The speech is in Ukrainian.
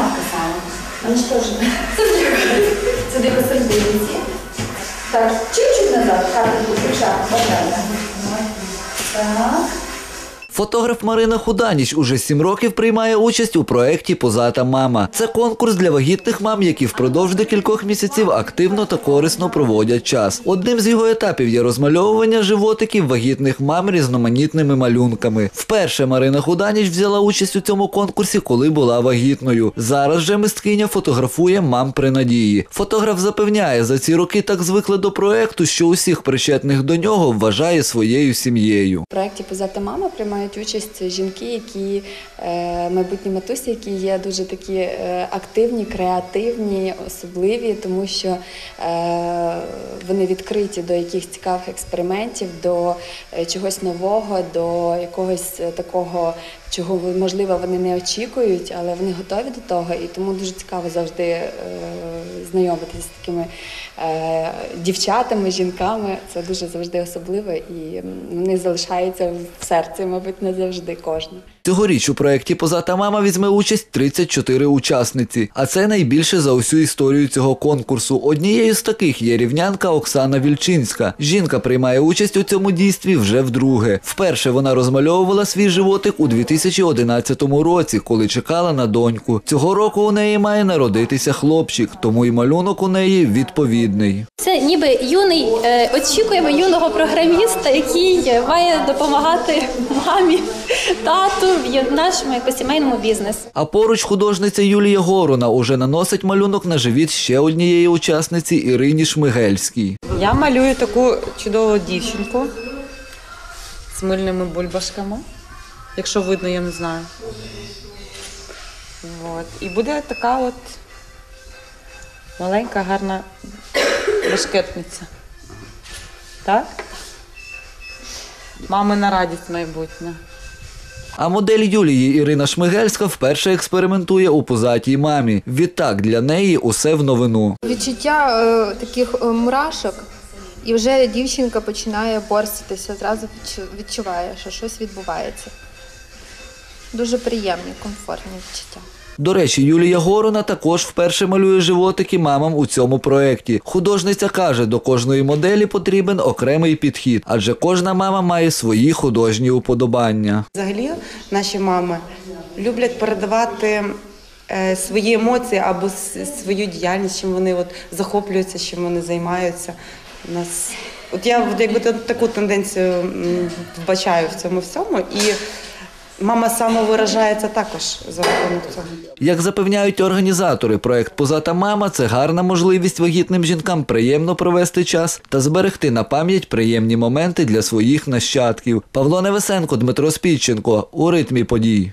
матка саме. Вона ж теж. Сюди посерединці. Так, чуть-чуть назад, картинку. Отак. Так. Фотограф Марина Худаніч уже сім років приймає участь у проєкті Позата мама. Це конкурс для вагітних мам, які впродовж декількох місяців активно та корисно проводять час. Одним з його етапів є розмальовування животиків вагітних мам різноманітними малюнками. Вперше Марина Худаніч взяла участь у цьому конкурсі, коли була вагітною. Зараз же мисткиня фотографує мам при надії. Фотограф запевняє, за ці роки так звикли до проєкту, що усіх причетних до нього вважає своєю сім'єю. В проєкті Позата мама приймають участь жінки, які е, майбутні матусі, які є дуже такі е, активні, креативні, особливі, тому що е, вони відкриті до якихось цікавих експериментів, до чогось нового, до якогось такого, чого можливо вони не очікують, але вони готові до того, і тому дуже цікаво завжди е, знайомитися з такими е, дівчатами, жінками. Це дуже завжди особливо, і вони залишаються в серці, мабуть, не завжди кожна. Цьогоріч у проєкті Позата мама візьме участь 34 учасниці, а це найбільше за усю історію цього конкурсу. Однією з таких є рівнянка Оксана Вільчинська. Жінка приймає участь у цьому дійстві вже вдруге. Вперше вона розмальовувала свій животик у 2011 році, коли чекала на доньку. Цього року у неї має народитися хлопчик, тому й малюнок у неї відповідний. Це ніби юний, е, очікуємо юного програміста, який має допомагати мамі, тату в нашому якось сімейному бізнесу. А поруч художниця Юлія Горона уже наносить малюнок на живіт ще однієї учасниці Ірині Шмигельській. Я малюю таку чудову дівчинку з мильними бульбашками. Якщо видно, я не знаю. От. І буде така от маленька, гарна башкетниця. Так? Мамина радість майбутня. А модель Юлії Ірина Шмигельська вперше експериментує у позатій мамі. Відтак для неї усе в новину. Відчуття е, таких е, мурашок, і вже дівчинка починає борститися, одразу відчу- відчуває, що щось відбувається. Дуже приємні, комфортні відчуття. До речі, Юлія Горона також вперше малює животики мамам у цьому проєкті. Художниця каже, до кожної моделі потрібен окремий підхід, адже кожна мама має свої художні уподобання. Взагалі, наші мами люблять передавати е, свої емоції або свою діяльність, чим вони от захоплюються, чим вони займаються. У нас от я от якби та- таку тенденцію вбачаю в цьому всьому, і мама самовиражається також за рахунок цього. Як запевняють організатори, проект Позата мама це гарна можливість вагітним жінкам приємно провести час та зберегти на пам'ять приємні моменти для своїх нащадків. Павло Невесенко, Дмитро Спідченко у ритмі подій.